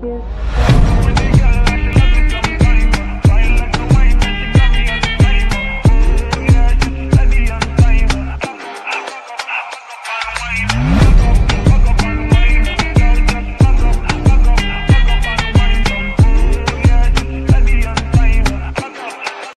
kiss.